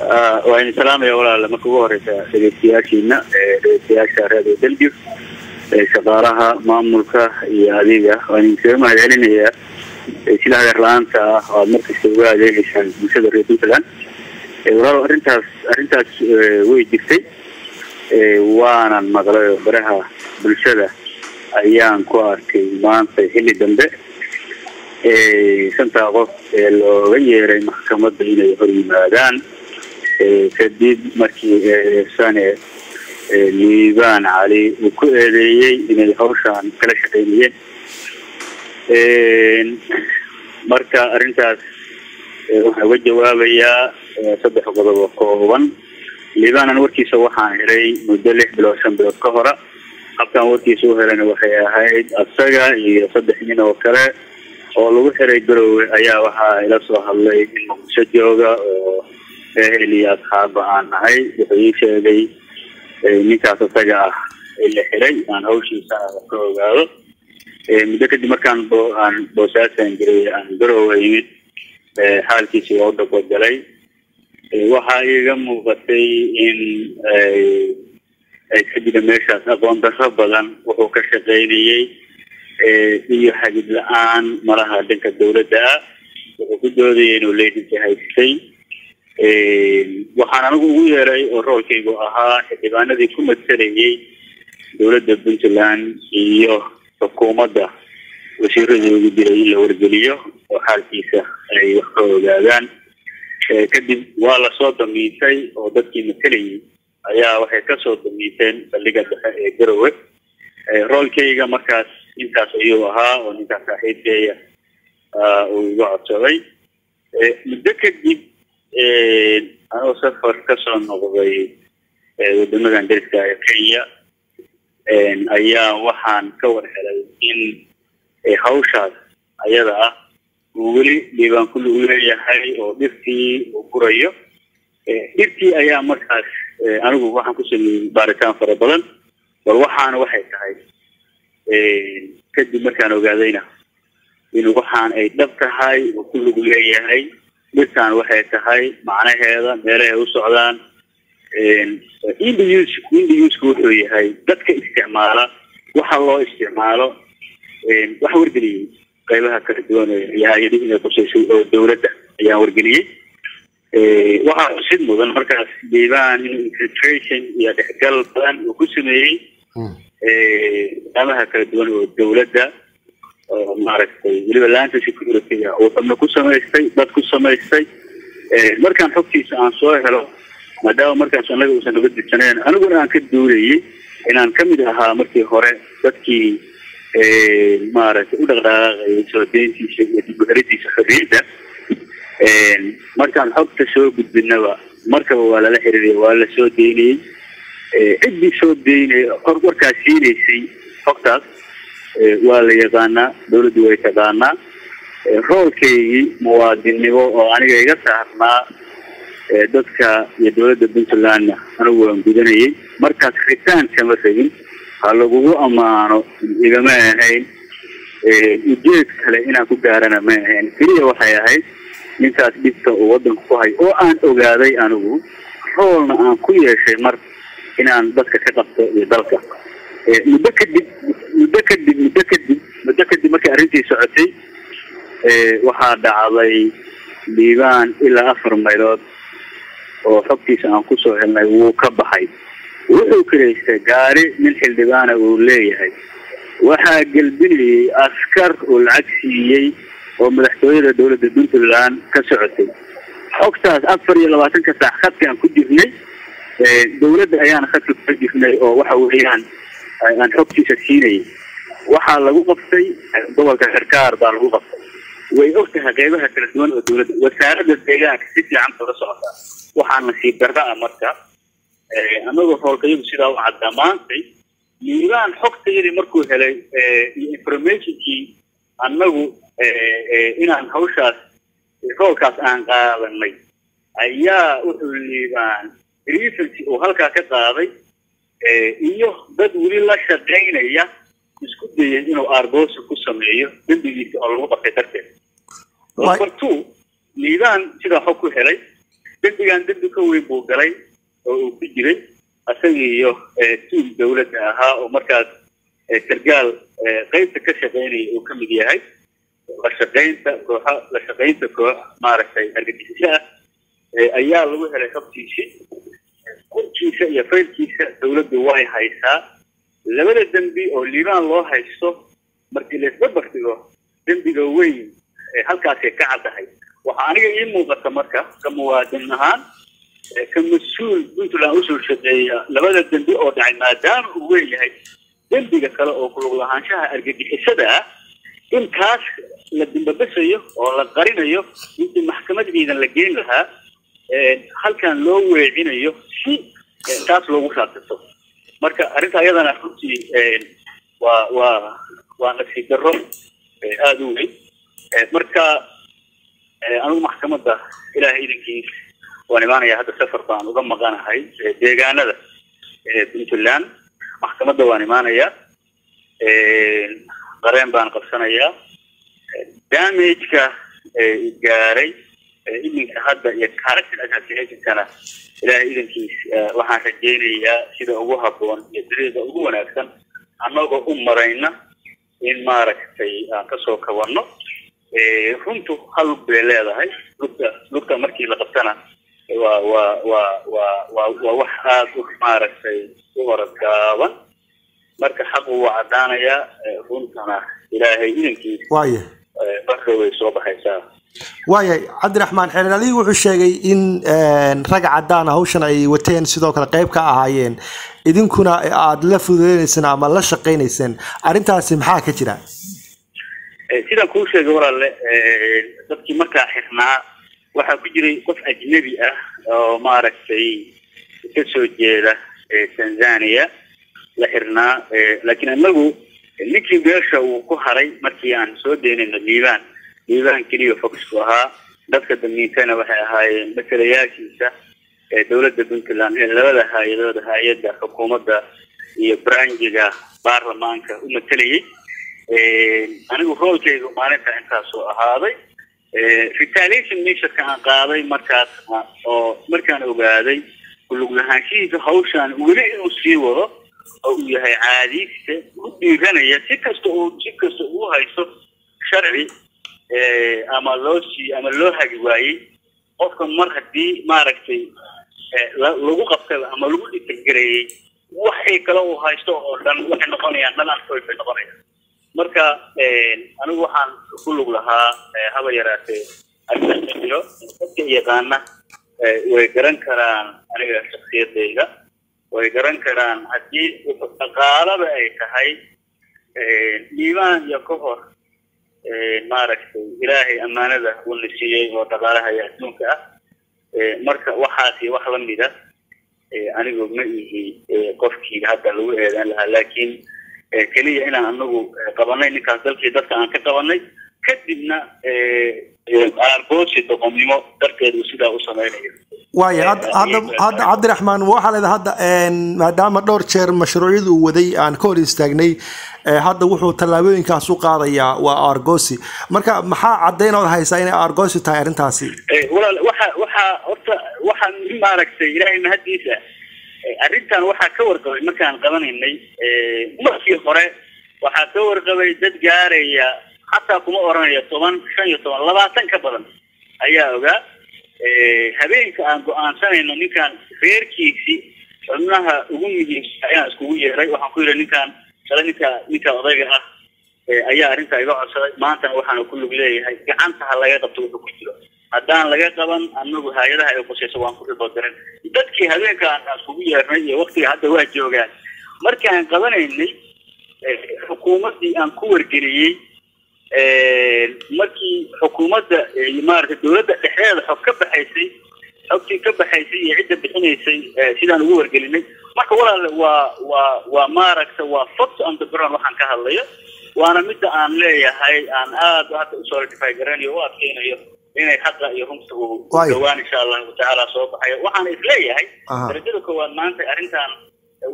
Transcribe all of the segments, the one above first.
waa idin salaamaya walaale marka ugu horeysa dhegeystayaashiina dhegeystayaasha radio delgif shaqaalaha maamulka iyo adiga. Waan idinkaga mahad celinayaa sila hadeer la'aanta ah oo aad markasta uga adeegeysaan bulshada reer puntland walaal arrintaas arrintaas way jirtay waanan maqlay oo baraha bulshada ayaan ku arkay maanta xilli dambe shantaa qof ee looga yeeray maxkamadda inay hor yimaadaan kadib markii sane liibaan cali uu ku eedeeyey inay hawshaan kala shaqeynayeen. Marka arrintaas waxaan uga jawaabayaa saddex qodob oo kooban. Liibaanan warkiisa waxaan helay muddo lix bilood shan bilood ka hora. Habkaan warkiisa u helayna waxay ahayd asaga iyo saddex nin oo kale. Oo lagu xiray garowe ayaa waxaa ila soo hadlay in muqdisho jooga oo ehel iyo asxaaba aan nahay. Wuxuu ii sheegay ninkaas isaga ah la xiray. Aan hawshiisana wax ka ogaado. Muddo kadib markaan aan boosaasan jiray aan garowe yimid xaalkiisi waa u dhabogalay waxaa iiga muuqatay in ay ka meeshaas aqoon darro badan wuxuu ka shaqaynayey iyo xagid la'aan malaha dhanka dawladda ah wuxuu ku doodayay inuu leedinka haystay waxaan anigu ugu yeeray oo roolkaygu ahaa xildhibaanadii ku masalayay dawladda puntland iyo xukuumadda wasiiradii ugu diray in la wargeliyo oo xaalkiisa ay wax ka ogaadaan. Kadib waa la soo damiintay oo dadkii masalayay ayaa waxay ka soo damiinteen saldhiga dhexe ee garowe. Roolkayga markaas intaas ayuu ahaa oo ninkaas saaxiibkeeya uu iga codsaday. Muddo kadib anoo safar ka soo noqday wadamadan dariska ee kenya ayaa waxaan ka war helay in hawshaas ayada ah uu weli dhiibaan kulli u leeyahay oo dhirtii uu gurayo dhirtii ayaa markaas anigu waxaan ku sameeyey baaritaan fara badan bal waxaana waxay tahay kadib markaan ogaadayna in waxaan ay dhab tahay oo kulligu leeyahay dhirtaan waxay tahay macnaheeda meelahay u socdaan indus indusku wuxuu yahay dadka isticmaala waxa loo isticmaalo waxa wargeliyey. Qaybaha kala duwan hay'adihii inay qusaysay oo dawladda ayaan wargeliyey. Waxaa xusid mudan markaas diibaan inuu infiltration iyo dhexgal badan uu ku sameeyey. Qaamaha kala duwan oo dawladda maaragtay weliba laanta security-ga uu xubno ku samaystay dad ku samaystay markaan xogtiisa aan soo helo maadaama markaas annaga uusan naga dirsaneen aniguna aan ka duulayay inaan ka mid ahaa markii hore dadkii maaragtay u dhaqdhaqaaqayay soo deyntiisa iyo dib u helidiisa xorriyadda. Markaan xogta soo gudbinaba markaba waa lala xiriiriyay waa la soo deynayey ciddii soo deynay hor warkaas siinaysay xogtaas waa la yaqaanaa dawladdu way taqaanaa. Roolkaygii muwaadinnimo oo aniga iga saarnaa dadka iyo dawladda puntlandna anigu waan gudanayay. Markaas ritaan kama rabin ha lagugu ammaano igama ahayn. Ujeed kale inaan ku gaarana ma ahayn. Keliya waxay ahayd ninkaas dhibka uu waddanka ku hay oo aan ogaaday anigu roolna aan ku yeeshay mar inaan dadka ka qabto iyo dalka muddo kadib muddo kadib muddo kadib muddo kadib markay arrintii socotay waxaa dhacday diibaan ilaa afar maylood oo xogtiisa aan ku soo helnay wuu ka baxay. Wuxuu kiraystay gaari nin xildhibaana uu leeyahay. Waxaa gelbinayay askar uu lacag siiyey oo madaxtooyada dawladda puntland ka socotay. Xogtaas afar iyo labaatanka saac khadkaan ku jirnay dawladda ayaana khadka kula jirnay oo waxa weeyaan aan xogtiisa siinayay waxaa lagu qabtay gobolka sarkaar baa lagu qabtay. Way og tahay qeybaha kala duwan oo dawladda wasaaradda deegaanka si fiican kula socotaa waxaa nasiib darra ah marka annagoo howlkayagu sidaa u caddaa maantay liibaan xogtayadii markuu helay iyo informationkii annagu inaan hawshaas roolkaas aan qaadanay ayaa wuxuu liibaan recency uu halkaa ka qaaday iyo dad weli la shaqaynaya isku dayay inuu aarboosi ku sameeyo dembigiisa oo lagu qabtay darteed. Number two liibaan sidaa xog ku helay dembigan dembi ka weyn buu galay oo uu ku jiray isagii iyo tuul dawladda ahaa oo markaas sargaal qeybta ka shaqaynaya uu ka mid yahay la shaqaynta kooxa la shaqaynta koox maaragtay argagixiso ah ayaa lagu helay xogtiisii qurkiisa iyo faylkiisa dawladdu way haysaa. Labada dembi oo liibaan loo haysto markii laisbarbar dhigo dembiga weyn halkaasay ka caddahay. Waxaa aniga ii muuqata marka ka muwaadin ahaan ka mas'uul puntland u soo shaqeeya labada dembi oo dhacay maadaama uu weyn yahay. Dembiga kale oo kulug lahaanshaha argagixisada ah in kaas la dimbabasayo oo la qarinayo intii maxkamad ciidan la geyn lahaa halkan loo weecinayo si taas loogu raadsato marka arrinta ayadana runtii waa waa waa nasiib darro aada u weyn. Marka anigu maxkamadda ilaahay idankiis waan imaanaya hadda safar baan uga maqanahay deegaanada puntland. Maxkamadda waan imaanaya qareen baan qabsanayaa. Damageka gaaray iminka hadda iyo character assassinationkana ilaahay idankiis waxaan rajaynayaa sida ugu habboon iyo dariiqa ugu wanaagsan. Annagoo u marayna in maaragtay aan ka soo kabanno. Runtu hal lug bay leedahay. Lugta lugta markii la qabtana waa waa waa waa waa waa wax aada u maaragtay u horadgaaban marka xaqu waa caddaanayaa runtana ilaahay idankiis marka way soo baxaysaa waayay cabdiraxmaan xeelan adigu wuxuu sheegay in rag caddaan hawshan ay wateen sidoo kale qayb ka ahaayeen. Idinkuna aada la fududeynayseen ama la shaqaynayseen arrintaasi maxaa ka jira? Sidaan kuu sheegay walaalle dadkii markaa xirnaa waxaa ku jiray qof ajnebi ah oo maaragtay ka soo jeeda tanzania la xirnaa laakiin inagu ninkii meesha uu ku haray markii aan soo deynayno liibaan liibaan keliya foxku ahaa dadka damiintana waxay ahaayeen masalayaashiisa dowladda puntland ee labada hay'adood hay'adda xukuumadda iyo branjiga baarlamaanka u matalayay anigu roolkaygu maalinta intaasoo ahaaday. Retaliation measureka aan qaaday markaas oo markaan ogaaday kulug lahaanshihiisa hawshaan weli inuu sii wado oo uu yahay caadiista u dhiiranaya si kasta uu si kasta uu haysto sharci ama loo sii ama loo hagi waayey qofka mar haddii maaragtay lagu qabtay ama lagu dhisagereeyey waxay kale uu haysto oo dhan waxay noqonayaan dhalantoy bay noqonayaan marka anigu waxaan ku lug lahaa haba yaraatee ariro dadka yaqaana way garan karaan aniga shaksiyadayda way garan karaan haddii dhaqaalaba ay tahay liimaan iyo ka hor maaragtay ilaahay ammaanada uuna siiyey oo dhaqaalaha iyo adduunka ah. Marka waxaasi wax la mida anigu ma ihi qofkii hadda lagu eedan lahaa. Laakiin keliya inaan anagu qabanay ninkaas dalkii dadka aan ka qabanay kadibna aargoosi doqonnimo darteed uu sidaa u samaynayo waaya hadda hadda hadda cabdiraxmaan waxaa leedahay hadda maadaama dhowr jeer mashruucyada uu waday aan ka hor istaagnay hadda wuxuu tallaabooyinkaas u qaadayaa waa argosi marka maxaa caddaynood haysaa inay argosi tahay arrintaasi? Walaal waxa waxaa horta waxaa maaragtay ilaahay mahaddiisa arrintan waxaa ka warqabay markaan qabanaynay markii hore waxaa ka warqabay dad gaaraya xataa kuma oranaya toban shan iyo toban labaatan ka badan ayaa ogaa habeenka aan go'aansanayno ninkaan reerkiisii xubnaha ugu muhiimsan ayaan iskugu yeeray. Waxaan ku yidhi ninkaan shala ninka ninka odayga ah ayaa arrintaa iga codsaday. Maantana waxaana ku lug leeyahay. Gacanta ha laga qabto wuxuu ku jiro. Haddaan laga qaban anagu hay'adaha ay qusayso waan ku riboodarin dadkii habeenkaan aan iskugu yeernay iyo waktiga hadda waa joogaan markii aan qabanaynay xukuumaddii aan ku wargeliyey markii xukuumadda maaragtay dowladda dhexdeeda xog ka baxaysay xogtii ka baxaysay iyo cidda bixinaysay sidaan ugu wargelinay. Marka walaale waa waa waa maaragta waa fox on the ground waxaan ka hadlayo waana midda aan leeyahay aan aad hadda u soo ratify garanayo u adkeynayo inay xaqa iyo uu dhawaan insha allahu tacaala soo baxayo. Waxaan is leeyahay darajada koowaad maanta arrintan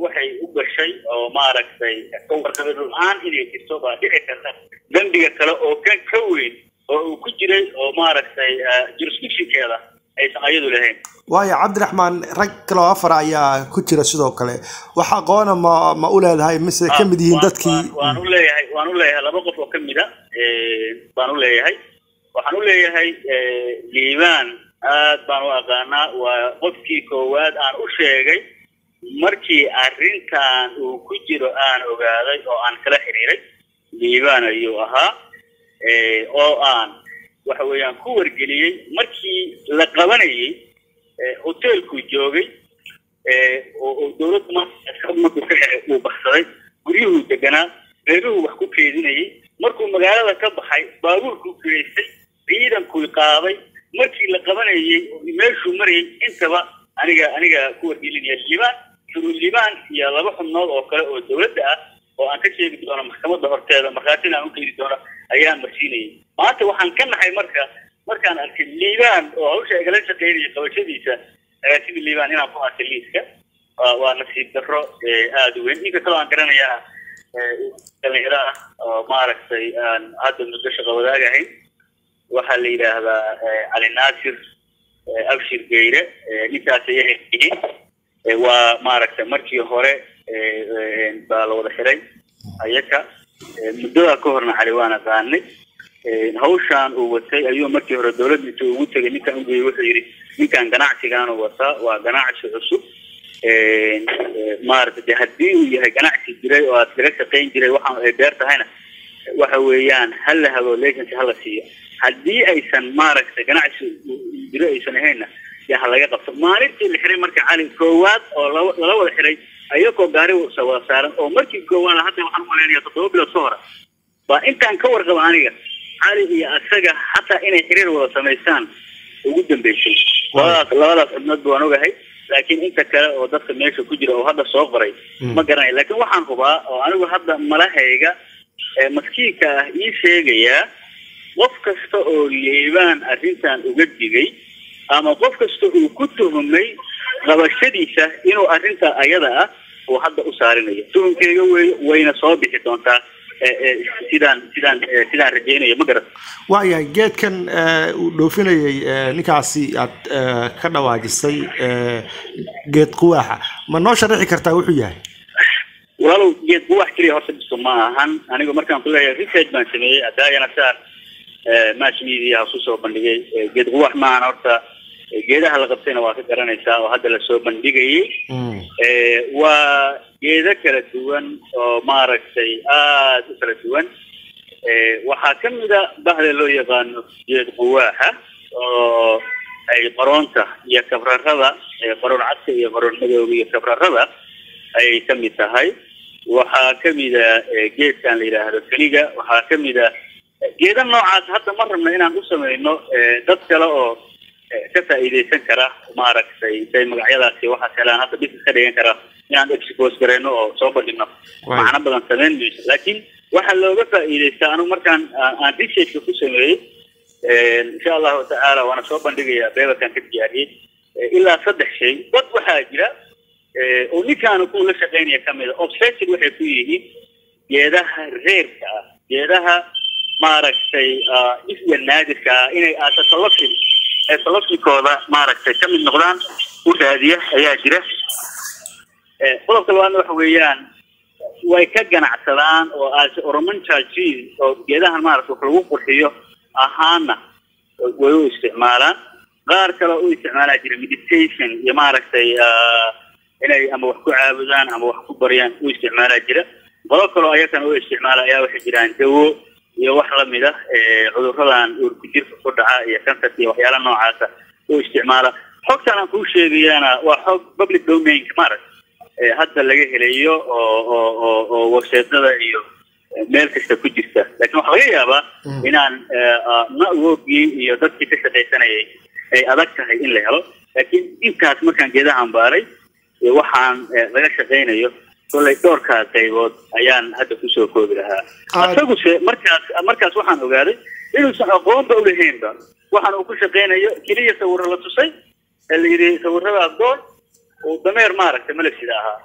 waxay u gashay oo maaragtay ka warqabid la'aan inay jirto baa dhici karta. Dembiga kale oo kan ka weyn oo uu ku jiray oo maaragtay jurisdictionkeeda aysan ayadu lahayn. Waayo cabdiraxmaan rag kaloo afar ayaa ku jira sidoo kale. Wax aqoona ma ma u leedahay mise ka mid yihiin dadkii? waan u leeyahay waan u leeyahay laba qof oo ka mid a baan u leeyahay. Waxaan u leeyahay liibaan aad baan u aqaanaa waa qofkii koowaad aan u sheegay markii arrintan uu ku jiro aan ogaaday oo aan kala xiriiray liibaan ayuu ahaa oo aan waxa weeyaan ku wargeliyey. Markii la qabanayay hoteelkuu joogay oo dowladdu markuu ka xeray uu baxsaday guryuhuu deganaa reeruhuu wax ku keedinayay markuu magaalada ka baxay baabuurkuu kireystay ciidankuu qaaday markii la qabanayay meeshuu marayay intaba aniga aniga ku wargelinaya liibaan shuruu liibaan iyo laba xubnood oo kale oo dowladda ah oo aan ka sheegi doono maxkamadda horteeda markhaatina aan u keeni doono ayaan marsiinayay. Maanta waxaan ka nahay marka markaan arkay liibaan oo hawsha igala shaqeynaya qabashadiisa agaasida liibaan inaan ku arkay liiska. Waa nasiib darro aada u weyn. Ninka kaloo aan garanayana dhalinyaro ah oo maaragtay aan hadda muddo shaqo wadaag ahayn. Waxaa la yidhaahdaa cali naasir abshir geyre ninkaas ayay waa maaragtay markii hore baa la wada xiray ayaka. Muddadaa ka horna cali waan aqaanay hawshaan uu watay ayuu markii hore dowladda inta ugu tegay ninkan ugeeyey wuxuu yidhi ninkan ganacsigaanu wataa waa ganacsi cusub. Maaragtay de haddii uu yahay ganacsi jiray oo aad laga shaqayn jiray waxaan ay beer tahayna waxa weeyaan ha la hago leesansi ha la siiyo. Haddii aysan maaragtay ganacsi jiro aysan ahaynna ha laga qabto. Maalintii la xiray marka cali koowaad oo lala wada xiray ayagoo gaari wada saaran oo markii koowaad hadda waxaan umaleynaya toddoba bilood ka hora. Baa intaan ka warqaba aniga cali iyo asaga xataa inay xiriir wada samaystaan ugu dambeysay labadaas labadaas xubnood baan ogahay laakiin inta kale oo dadka meesha ku jira oo hadda soo qoray ma garanayo laakiin waxaan hubaa oo anigu hadda malahayga maskiinka ah ii sheegayaa qof kasta oo liibaan arrintan uga digay ama qof kasta uu ku tuhumay qabashadiisa inuu arrinta ayada ah uu hadda u saarinayo. Tuhumkeyga wey wayna soo bixi doontaa sidaan sidaan sidaan rajaynayo ma garat waayahay geedkan uu dhoofinayay ninkaasi aad ka dhawaajisay geed quwaaxa ma noo sharaxi kartaa wuxuu yahay? Walaalow geed quwaax keliya horta biso ma ahan. Anigu markaan ku leeyahay research baan sameeyey adaayana saan mass media ku soo bandhigay geed quwaax maahan horta geedaha la qabtayna waa ka garanaysaa oo hadda la soo bandhigayay. Waa geedo kala duwan oo maaragtay aada u kala duwan. Waxaa ka mid a bahda loo yaqaano geed quwaaxa oo ay qaroonta iyo kabrarada qaroon cadka iyo qaroon madooga iyo kabrarada ayay ka mid tahay. Waxaa ka mid a geedkan la yidhaahdo keliga waxaa ka mid a geeda noocaas hadda ma rabno inaan u samayno dad kale oo ka faa'iidaysan kara maaragtay say magacyadaasi waxaas helaan hadda business ka dhigan kara inaan expose gareyno oo soo bandhigno macno badan samayn mayso laakiin waxaa looga faa'iidaystaa anigu markaan aan researchka ku sameeyey insha allahu tacaala waana soo bandhigayaa beebarkan ka diyaariyey ilaa saddex shay dad waxaa jira oo ninkaanu ku la shaqaynaya ka mid a obsession waxay ku yihiin geedaha reerka ah geedaha maaragtay isya naadirka ah inay aatasalafin ee salafinkooda maaragtay ka mid noqdaan u raadiya ayaa jira qodobka labaadna waxa weeyaan way ka ganacsadaan oo as oromantaji oo geedahan maaragta wax lagu qurxiyo ahaana way u isticmaalaan qaar kale u isticmaalaa jira meditation iyo maaragtay inay ama wax ku caabudaan ama wax ku baryaan u isticmaalaa jira qodob kaloo ayakana u isticmaala ayaa waxay jiraan dawo iyo wax la mid ah cuduradan uurku jirka ku dhaca iyo kansarka iyo waxyaala noocaasa u isticmaala. Xogtan aan kuu sheegayana waa xog public domain maaragt hadda laga helayo oo warseedada iyo meel kasta ku jirta. Laakiin waxaa laga yaabaa inaan networkii iyo dadkii ka shaqaysanayay ay adag tahay in la helo. Laakiin intaas markaan geedahan baaray waxaan laga shaqaynayo kollay dhowrkaa qaybood ayaan hadda ku soo koobi lahaa. Isaguse markaas markaas waxaan ogaaday inuusan aqoonba ulahaynba waxaan uu ku shaqaynayo keliya sawiro la tusay ee la yidhi sawiradaas gool uu dameer maaragtay malafsida ahaa